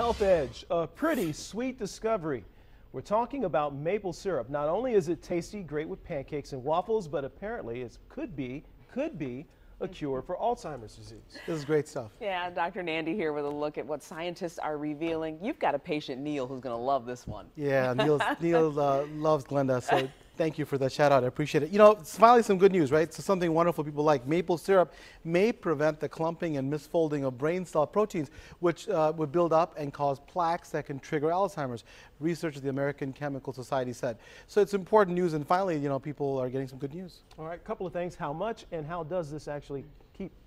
Health Edge, a pretty sweet discovery. We're talking about maple syrup. Not only is it tasty, great with pancakes and waffles, but apparently it could be, could be a cure for Alzheimer's disease. This is great stuff. Yeah, Dr. Nandi here with a look at what scientists are revealing. You've got a patient, Neil, who's going to love this one. Yeah, Neil, Neil uh, loves Glenda, so thank you for that shout out. I appreciate it. You know, finally some good news, right? So something wonderful people like. Maple syrup may prevent the clumping and misfolding of brain cell proteins, which uh, would build up and cause plaques that can trigger Alzheimer's. Research at the American Chemical Society said. So it's important news, and finally, you know, people are getting some good news. All right, a couple of things. How much and how does this actually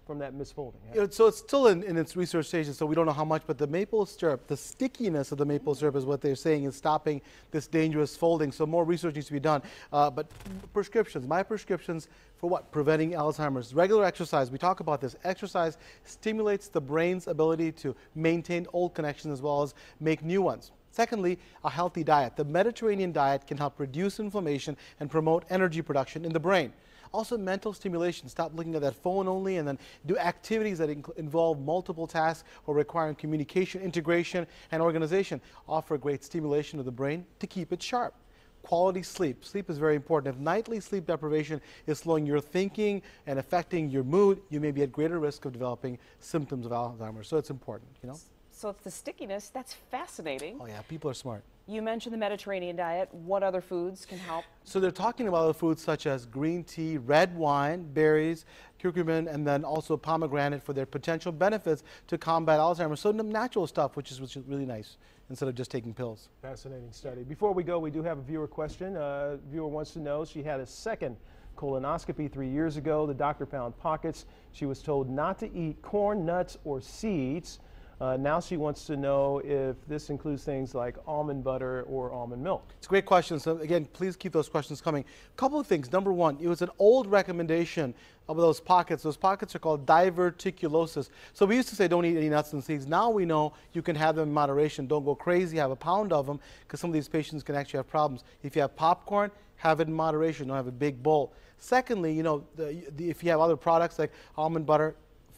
from that misfolding? Know, so it's still in, in, its research stages, so we don't know how much, but the maple syrup, the stickiness of the maple syrup is what they're saying is stopping this dangerous folding. So more research needs to be done. Uh, but prescriptions, my prescriptions for what? Preventing Alzheimer's. Regular exercise, we talk about this. Exercise stimulates the brain's ability to maintain old connections as well as make new ones. Secondly, a healthy diet. The Mediterranean diet can help reduce inflammation and promote energy production in the brain. Also, mental stimulation. Stop looking at that phone only and then do activities that involve multiple tasks or requiring communication, integration, and organization. Offer great stimulation of the brain to keep it sharp quality sleep. Sleep is very important. If nightly sleep deprivation is slowing your thinking and affecting your mood, you may be at greater risk of developing symptoms of Alzheimer's. So it's important, you know. So it's the stickiness. That's fascinating. Oh yeah, people are smart. You mentioned the Mediterranean diet. What other foods can help? So they're talking about other foods such as green tea, red wine, berries, curcumin, and then also pomegranate for their potential benefits to combat Alzheimer's. So natural stuff, which is, which is really nice instead of just taking pills. Fascinating study. Before we go, we do have a viewer question. Uh, viewer wants to know she had a second colonoscopy three years ago. The doctor found pockets. She was told not to eat corn, nuts, or seeds. Uh, now she wants to know if this includes things like almond butter or almond milk. It's a great question. So again, please keep those questions coming. A couple of things. Number one, it was an old recommendation of those pockets. Those pockets are called diverticulosis. So we used to say don't eat any nuts and seeds. Now we know you can have them in moderation. Don't go crazy. Have a pound of them because some of these patients can actually have problems. If you have popcorn, have it in moderation. Don't have a big bowl. Secondly, you know, the, the, if you have other products like almond butter,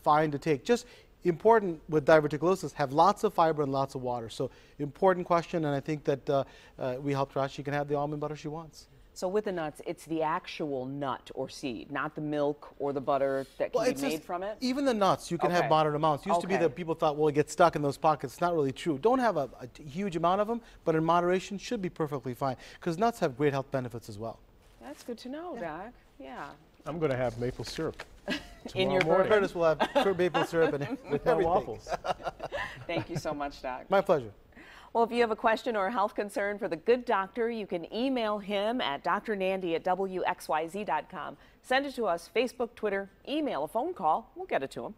fine to take. Just important with diverticulosis have lots of fiber and lots of water. So important question, and I think that uh, uh, we helped her out. She can have the almond butter she wants. So with the nuts, it's the actual nut or seed, not the milk or the butter that can well, be made from it? Even the nuts, you can okay. have moderate amounts. Used okay. to be that people thought, well, it gets stuck in those pockets. It's not really true. Don't have a, a huge amount of them, but in moderation should be perfectly fine because nuts have great health benefits as well. That's good to know, yeah. Doc. Yeah. I'm going to have maple syrup. In your morning. Curtis will have maple syrup and with everything. waffles. Thank you so much, Doc. My pleasure. Well, if you have a question or a health concern for the good doctor, you can email him at drnandi at wxyz.com. Send it to us, Facebook, Twitter, email, a phone call. We'll get it to him.